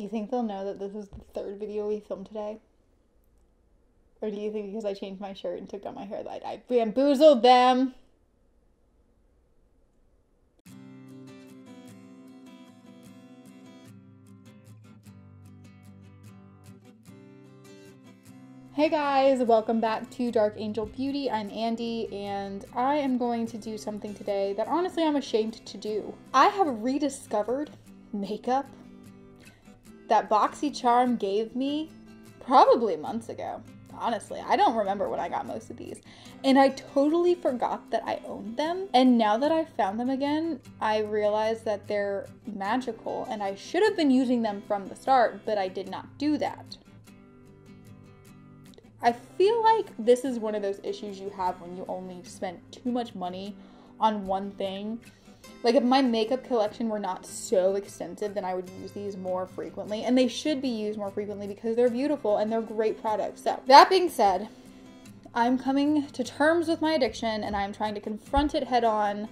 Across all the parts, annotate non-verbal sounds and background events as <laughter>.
Do you think they'll know that this is the third video we filmed today? Or do you think because I changed my shirt and took down my hair that I bamboozled them? Hey guys, welcome back to Dark Angel Beauty. I'm Andy, and I am going to do something today that honestly I'm ashamed to do. I have rediscovered makeup that BoxyCharm gave me probably months ago. Honestly, I don't remember when I got most of these. And I totally forgot that I owned them. And now that I found them again, I realize that they're magical and I should have been using them from the start, but I did not do that. I feel like this is one of those issues you have when you only spend too much money on one thing. Like if my makeup collection were not so extensive, then I would use these more frequently. And they should be used more frequently because they're beautiful and they're great products. So, that being said, I'm coming to terms with my addiction and I'm trying to confront it head on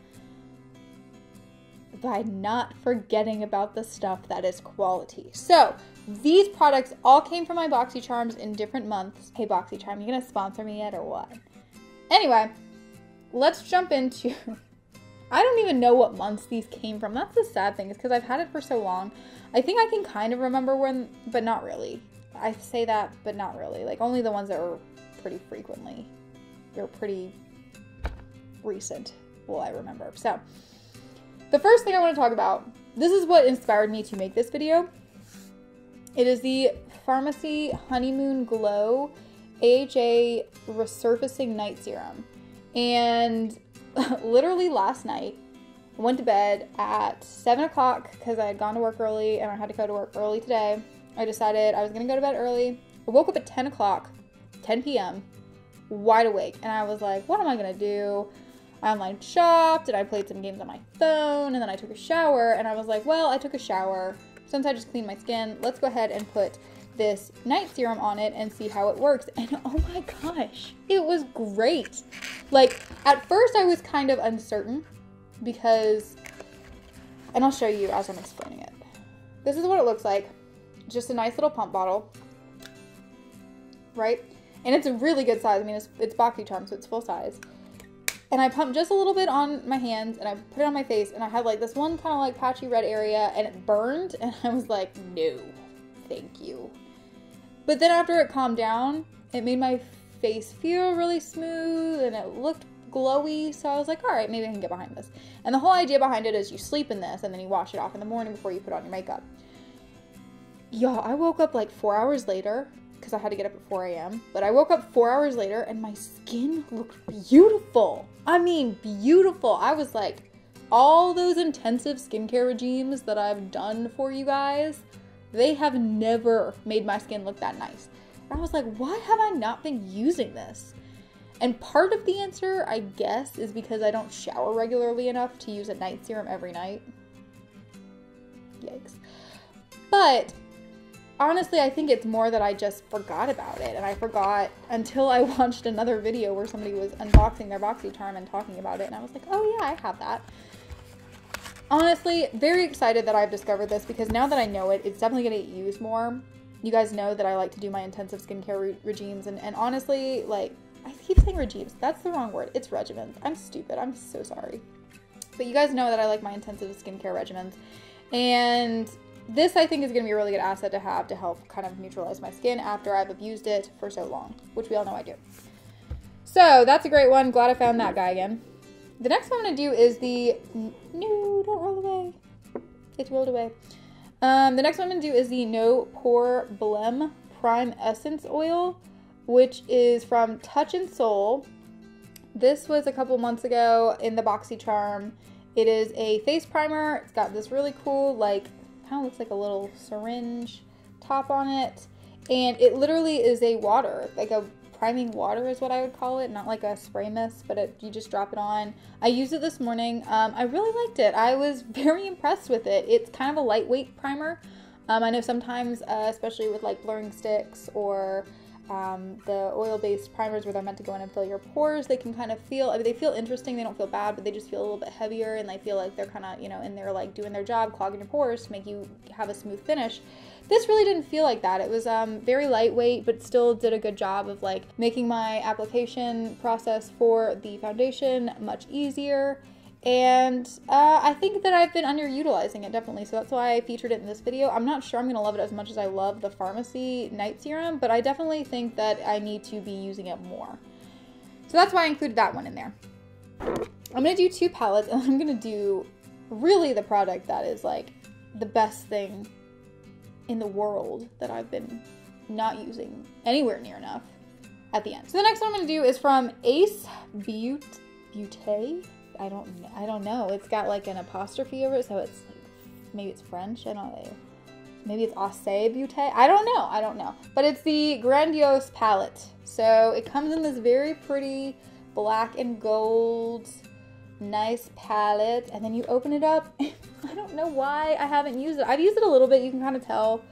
by not forgetting about the stuff that is quality. So, these products all came from my BoxyCharms in different months. Hey, BoxyCharm, you gonna sponsor me yet or what? Anyway, let's jump into. <laughs> I don't even know what months these came from. That's the sad thing, is because I've had it for so long. I think I can kind of remember when, but not really. I say that, but not really. Like, only the ones that were pretty frequently. They're pretty recent, will I remember. So, the first thing I want to talk about this is what inspired me to make this video. It is the Farmacy Honeymoon Glow AHA Resurfacing Night Serum. And <laughs> literally last night, I went to bed at 7 o'clock because I had gone to work early and I had to go to work early today. I decided I was going to go to bed early. I woke up at 10 o'clock, 10 p.m., wide awake. And I was like, what am I going to do? I online shopped and I played some games on my phone and then I took a shower and I was like, well, I took a shower since I just cleaned my skin, let's go ahead and put this night serum on it and see how it works. <laughs> And oh my gosh, it was great. Like, at first I was kind of uncertain because, and I'll show you as I'm explaining it. This is what it looks like. Just a nice little pump bottle, right? And it's a really good size. I mean, it's, it's BoxyCharm, so it's full size. And I pumped just a little bit on my hands and I put it on my face and I had like this one kind of like patchy red area and it burned and <laughs> I was like, no, thank you. But then after it calmed down, it made my face feel really smooth and it looked glowy. So I was like, all right, maybe I can get behind this. And the whole idea behind it is you sleep in this and then you wash it off in the morning before you put on your makeup. Y'all, I woke up like four hours later because I had to get up at 4 a.m. But I woke up four hours later and my skin looked beautiful. I mean, beautiful. I was like, all those intensive skincare regimes that I've done for you guys, they have never made my skin look that nice. And I was like, why have I not been using this? And part of the answer, I guess, is because I don't shower regularly enough to use a night serum every night. Yikes. But honestly, I think it's more that I just forgot about it. And I forgot until I <laughs> watched another video where somebody was unboxing their BoxyCharm and talking about it. And I was like, oh yeah, I have that. Honestly, very excited that I've discovered this because now that I know it, it's definitely going to get used more. You guys know that I like to do my intensive skincare re regimes. And, and honestly, like, I keep saying regimes. That's the wrong word. It's regimens. I'm stupid. I'm so sorry. But you guys know that I like my intensive skincare regimens. And this I think is going to be a really good asset to have to help kind of neutralize my skin after I've abused it for so long, which we all know I do. So that's a great one. Glad I found that guy again. The next one I'm to do is the, no, don't roll away. It's rolled away. Um, the next one I'm to do is the No Pore Blem Prime Essence Oil, which is from Touch in Sol. This was a couple months ago in the BoxyCharm. It is a face primer. It's got this really cool, like, kind of looks like a little syringe top on it. And it literally is a water, like a priming water is what I would call it, not like a spray mist, but it, you just drop it on. I used it this morning. Um, I really liked it. I was <laughs> very impressed with it. It's kind of a lightweight primer. Um, I know sometimes, uh, especially with like blurring sticks or um, the oil-based primers where they're meant to go in and fill your pores, they can kind of feel, I mean, they feel interesting, they don't feel bad, but they just feel a little bit heavier and they feel like they're kind of, you know, in there like doing their job, clogging your pores to make you have a smooth finish. This really didn't feel like that. It was um, very lightweight, but still did a good job of like making my application process for the foundation much easier and uh, I think that I've been underutilizing it definitely, so that's why I featured it in this video. I'm not sure I'm gonna love it as much as I love the Farmacy Night Serum, but I definitely think that I need to be using it more. So that's why I included that one in there. I'm gonna do two palettes, <laughs> and I'm gonna do really the product that is like the best thing in the world that I've been not using anywhere near enough at the end. So the next one I'm gonna do is from Ace Butte, Butte I don't I don't know. It's got like an apostrophe over it, so it's maybe it's French. I don't know. Maybe it's Ace Beauté. I don't know. I don't know. But it's the Grandiose palette. So it comes in this very pretty black and gold nice palette and then you open it up <laughs> I don't know why I haven't used it I've used it a little bit you can kind of tell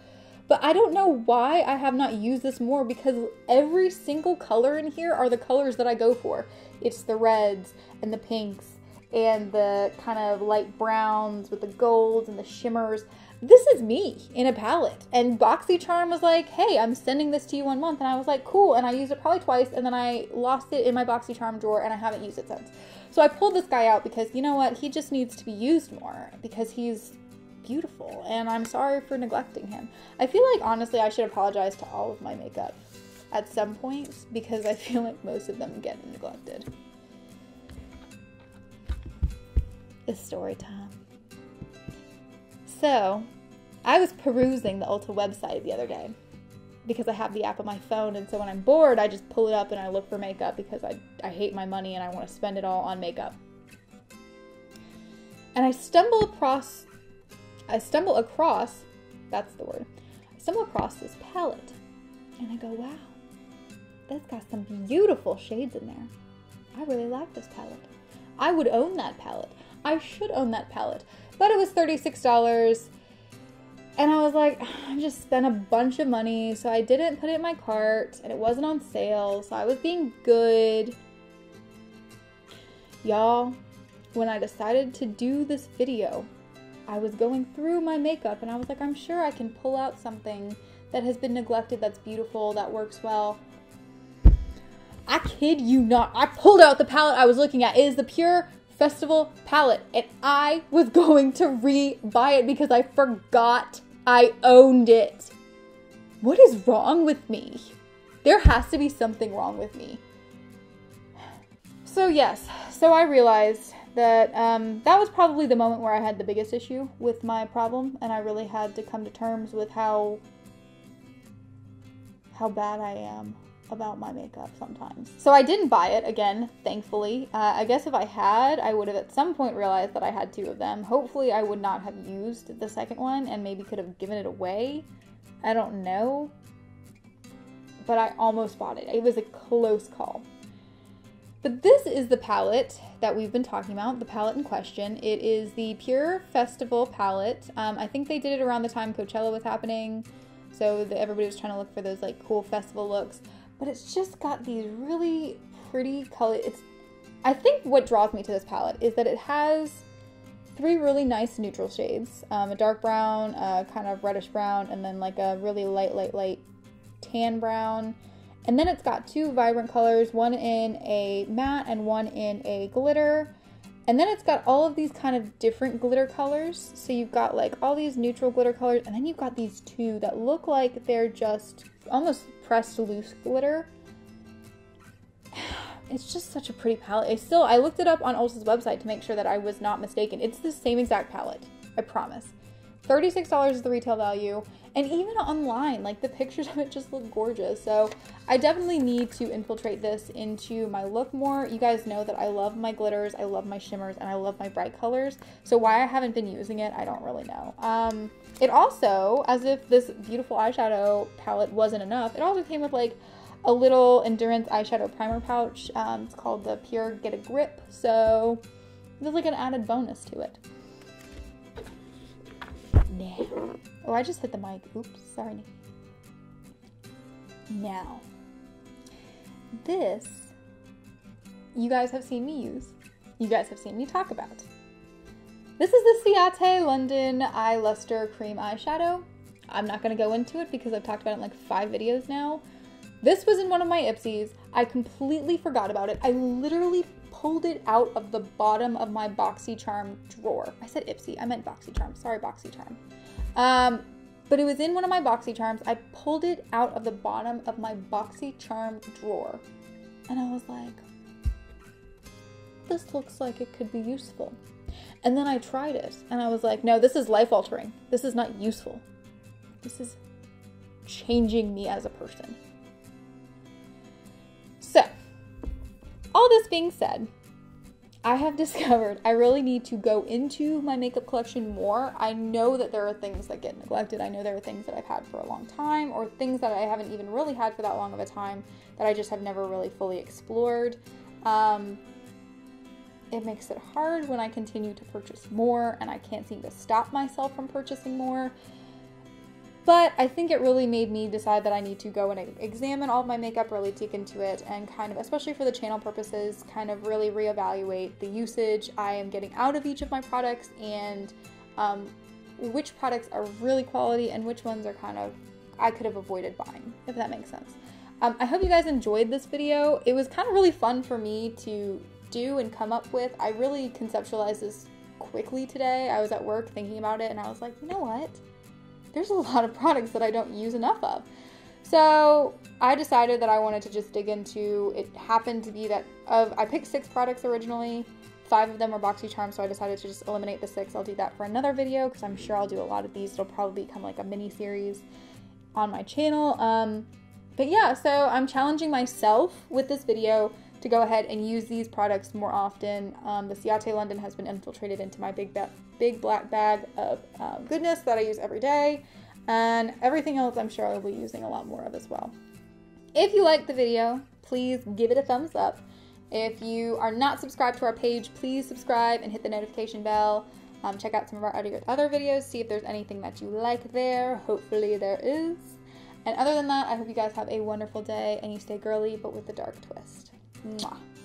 but I don't know why I have not used this more because every single color in here are the colors that I go for it's the reds and the pinks and the kind of light browns with the golds and the shimmers. This is me in a palette. And BoxyCharm was like, hey, I'm sending this to you one month. And I was like, cool. And I used it probably twice. And then I lost it in my BoxyCharm drawer and I haven't used it since. So I pulled this guy out because you know what? He just needs to be used more because he's beautiful. And I'm sorry for neglecting him. I feel like, honestly, I should apologize to all of my makeup at some points because I feel like most of them get neglected. Is story time. So, I was perusing the Ulta website the other day because I have the app on my phone, and so when I'm bored, I just pull it up and I look for makeup because I, I hate my money and I want to spend it all on makeup. And I stumble across, I stumble across, that's the word, I stumble across this palette, and I go, wow, that's got some beautiful shades in there. I really like this palette. I would own that palette. I should own that palette. But it was $36. And I was like, I just spent a bunch of money, so I didn't put it in my cart, and it wasn't on sale, so I was being good. Y'all, when I decided to do this video, I was going through my makeup and I was like, I'm sure I can pull out something that has been neglected, that's beautiful, that works well. I kid you not. I pulled out the palette I was looking at. It is the Pure festival palette and I was <laughs> going to re-buy it because I forgot I owned it. What is wrong with me? There has to be something wrong with me. So yes, so I realized that um, that was probably the moment where I had the biggest issue with my problem, and I really had to come to terms with how how bad I am about my makeup sometimes. So I didn't buy it again, thankfully. Uh, I guess if I had, I would have at some point realized that I had two of them. Hopefully, I would not have used the second one and maybe could have given it away. I don't know. But I almost bought it. It was a close call. But this is the palette that we've been talking about, the palette in question. It is the Pure Festival palette. Um, I think they did it around the time Coachella was happening. So the, everybody was trying to look for those like cool festival looks but it's just got these really pretty colors. It's I think what draws me to this palette is that it has three really nice neutral shades, um, a dark brown, a kind of reddish brown, and then like a really light, light, light tan brown. And then it's got two vibrant colors, one in a matte and one in a glitter. And then it's got all of these kind of different glitter colors. So you've got like all these neutral glitter colors, and then you've got these two that look like they're just almost pressed loose glitter. It's just such a pretty palette. I still, I looked it up on Ulta's website to make sure that I was not mistaken. It's the same exact palette, I promise. $36 is the retail value, and even online, like the pictures <laughs> of it just look gorgeous. So I definitely need to infiltrate this into my look more. You guys know that I love my glitters, I love my shimmers, and I love my bright colors. So why I haven't been using it, I don't really know. Um, it also, as if this beautiful eyeshadow palette wasn't enough, it also came with like a little endurance eyeshadow primer pouch. Um, it's called the Pure Get a Grip. So there's like an added bonus to it. Now, oh, I just hit the mic. Oops, sorry. Now, this, you guys have seen me use. You guys have seen me talk about. This is the Ciate London Eye Luster Cream Eyeshadow. I'm not going to go into it because I've talked about it in like five videos now. This was in one of my Ipsies. I completely forgot about it. I literally pulled it out of the bottom of my BoxyCharm drawer. I said Ipsy, I meant BoxyCharm. Sorry, BoxyCharm. Um, but it was in one of my BoxyCharms. I pulled it out of the bottom of my BoxyCharm drawer. And I was like, this looks like it could be useful. And then I tried it and I was like, no, this is life altering. This is not useful. This is changing me as a person. So, all this being said, I have <laughs> discovered I really need to go into my makeup collection more. I know that there are things that get neglected. I know there are things that I've had for a long time, or things that I haven't even really had for that long of a time that I just have never really fully explored. Um, it makes it hard when I continue to purchase more and I can't seem to stop myself from purchasing more. But I think it really made me decide that I need to go and examine all of my makeup, really dig into it, and kind of, especially for the channel purposes, kind of really reevaluate the usage I am getting out of each of my products and um, which products are really quality and which ones are kind of I could have avoided buying, if that makes sense. Um, I hope you guys enjoyed this video. It was kind of really fun for me to do and come up with. I really conceptualized this quickly today. I was at work thinking about it and I was like, you know what? There's a lot of products that I don't use enough of. So I decided that I wanted to just dig into. It happened to be that of I picked six products originally. Five of them were BoxyCharm, so I decided to just eliminate the six. I'll do that for another video because I'm sure I'll do a lot of these. It'll probably become like a mini series on my channel. Um, but yeah, so I'm challenging myself with this video to go ahead and use these products more often. Um, the Ciate London has been infiltrated into my big, big black bag of um, goodness that I use every day. And everything else I'm sure I will be using a lot more of as well. If you liked the video, please give it a thumbs up. If you are not subscribed to our page, please subscribe and hit the notification bell. Um, check out some of our other videos, see if there's anything that you like there. Hopefully there is. And other than that, I hope you guys have a wonderful day and you stay girly but with a dark twist. 木